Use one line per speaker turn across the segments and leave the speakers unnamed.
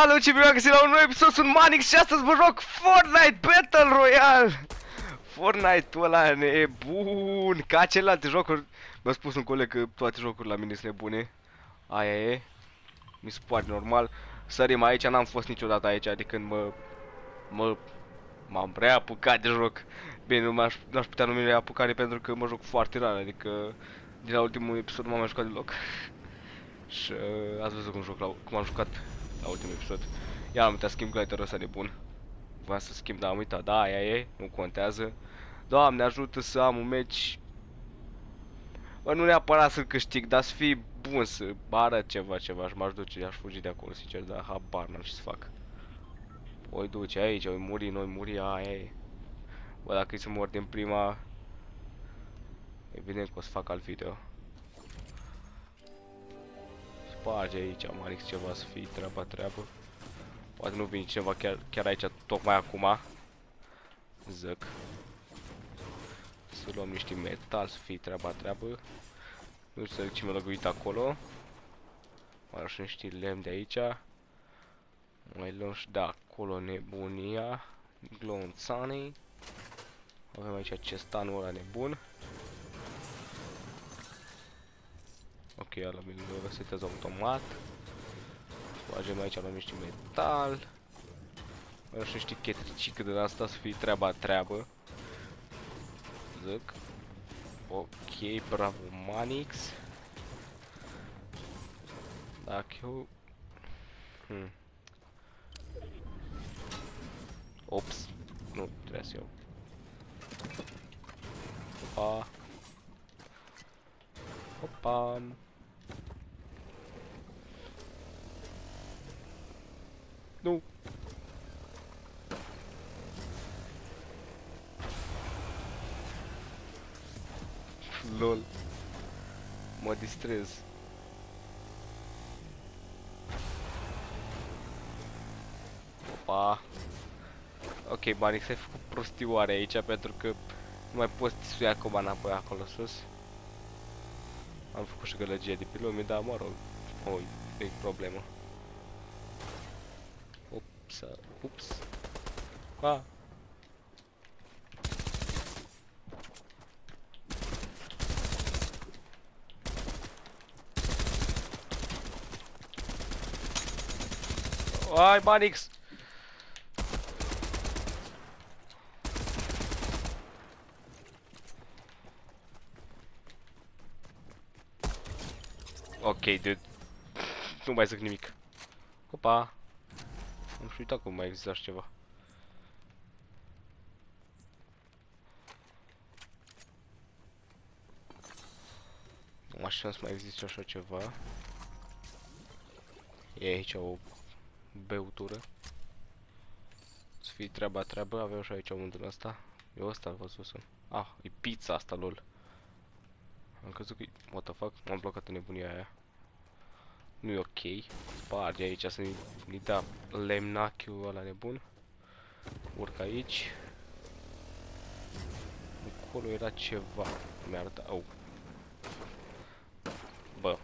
Salut și bine am găsit la un nou episod, sunt Manix și astăzi vă joc Fortnite Battle Royale. Fortnite-ul ăla nebun, ca celelalte jocuri Mi-a spus un coleg că toate jocurile la mine sunt nebune. Aia e Mi se poate normal. Sărim aici, n-am fost niciodată aici de când mă... Mă... M-am reapucat de joc. Bine, nu m-aș putea numi reapucare pentru că mă joc foarte rar, adică Din la ultimul episod nu m-am mai jucat deloc. Și uh, ați văzut cum, joc la, cum am jucat la ultimul episod. Ia am uitat schimb gliderul ăsta de bun. Vreau să schimb, dar am uitat. Da, aia e, nu contează. Doamne, ajută să am un meci. Bă, nu neapărat să-l câștig, dar să fii bun, să arăt ceva, ceva și m-aș duce, aș fugi de acolo, sincer, dar habar n-am ce să fac. Oi duce aici, oi muri, noi muri, aia e. Bă, dacă i să mor din prima, evident că o să fac alt video sparge aici, Marix, ceva să fie treaba treabă. Poate nu vine cineva chiar, chiar aici, tocmai acum. Zăc. Să luăm niște metal, să fie treaba treabă. Nu știu ce mi-a lăguit acolo. Mai și niște lemn de aici. Mai luăm și de acolo nebunia. Glonțanii. Avem aici cestanul ăla nebun. Ok, ala mi îl resetez automat. Facem aici la niște metal. Mai și niște chetricică de asta să fie treaba treabă. Zic. Ok, bravo Manix. Dacă eu... Hmm. Ops. Nu, trebuie să iau. Opa. Opa. Nu. Lol. Mă distrez. Opa. Ok, Manix, ai făcut prostioare aici pentru că nu mai poți să ia acum înapoi acolo sus. Am făcut și gălăgie de pe lume, dar mă rog, o, e problemă. Ups, ups. Ah. Ai, Manix! Ok, dude. Nu mai zic nimic. Opa! Am și uitat cum mai există așa ceva. Nu mai știu să mai există așa ceva. E aici o beutură. Să fie treaba treabă, avem și aici unul din ăsta. Eu ăsta văzusem. Ah, e pizza asta, lol. Am crezut că What the fuck? M-am blocat în nebunia aia. Nu e ok. Sparge aici să ne da lemnachiul ăla nebun. Urc aici. Acolo era ceva. Mi-a arătat. Oh. Bă.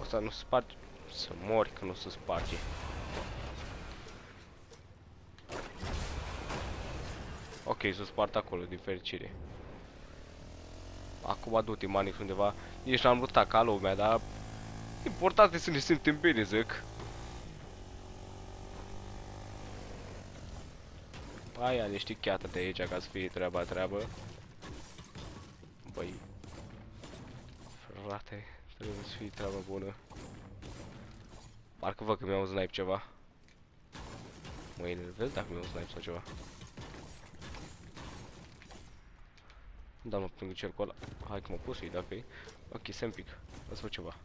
Asta nu se sparge. Să mori că nu se sparge. Ok, s-a spart acolo, din fericire. Acum du-te, Manix, undeva. Nici n-am luptat ca lumea, dar... Important e să ne simțim bine, zic. Aia niște cheată de aici ca să fie treaba treabă. Băi. Frate, trebuie să fie treaba bună. Parcă văd că mi-au snipe ceva. Mă enervez dacă mi-au snipe sau ceva. Da, mă, prin cercul ăla. Hai că mă pus i dacă e. Ok, se pic. Să fac ceva.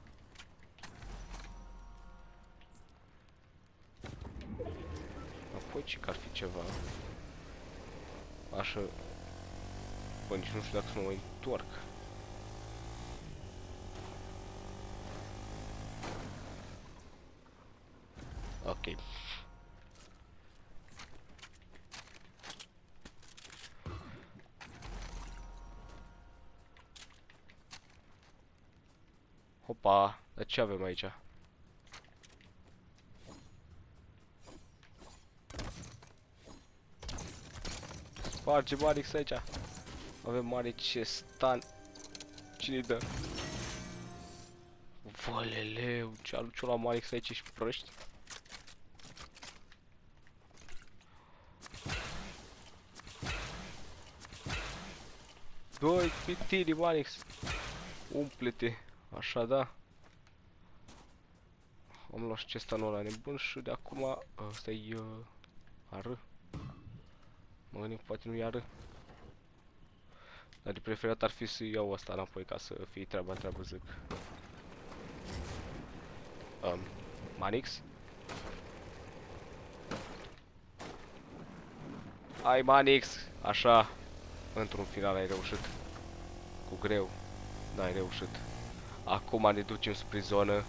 Apoi ce că ar fi ceva. Așa. Bă, nici nu știu dacă să mă mai întorc. Ok. Opa, dar ce avem aici? Sparge Marix aici. Avem mare ce stan. Cine-i dă? Văleleu, ce aluciu la Marix aici și prăști. Doi pitini Marix. Umple-te. Așa da. Am luat și cestanul ăla nebun și de acum ăsta-i uh, ară. Mă gândim, poate nu iară. Dar de preferat ar fi să iau asta înapoi ca să fie treaba treabă zic. Um, Manix? Ai Manix! Așa. Într-un final ai reușit. Cu greu. Da, ai reușit. Acum ne ducem spre zonă.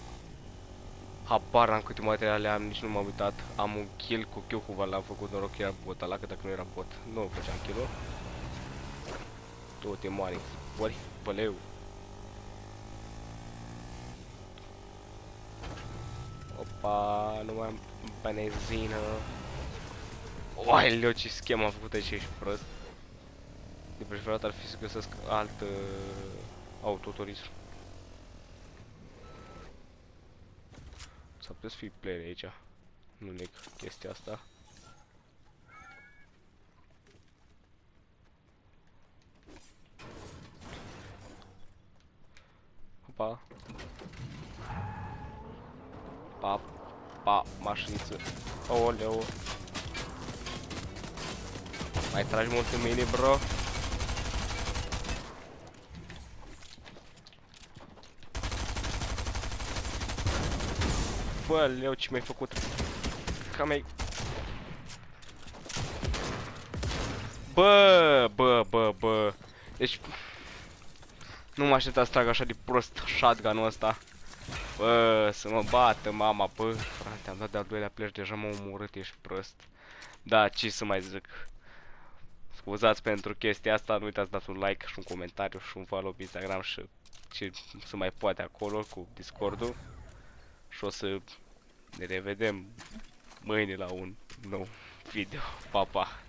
Habar am câte materiale am, nici nu m-am uitat. Am un kill cu Kyokuva, l-am făcut noroc că era bot ăla, că dacă nu era bot, nu făceam kill-ul. Tu te moari, ori, băleu. Opa, nu mai am benzină. Oai, leu, ce schemă am făcut aici, ești prost. De preferat ar fi să găsesc alt uh, autoturism. S-ar putea să fie player aici. Nu neg chestia asta. Opa. Pa, pa, mașiniță. Oleu. Mai tragi mult în mine, bro. Bă, leu, ce mi-ai făcut? Ca mi-ai... Bă, bă, bă, bă. Deci... Nu mă aștepta să trag așa de prost shotgun-ul ăsta. Bă, să mă bată mama, bă. Frate, am dat de-al doilea pleci, deja m-am omorât, ești prost. Da, ce să mai zic. Scuzați pentru chestia asta, nu uitați dați un like și un comentariu și un follow pe Instagram și ce se mai poate acolo cu Discord-ul. Și o să ne revedem mâine la un nou video. Pa, pa!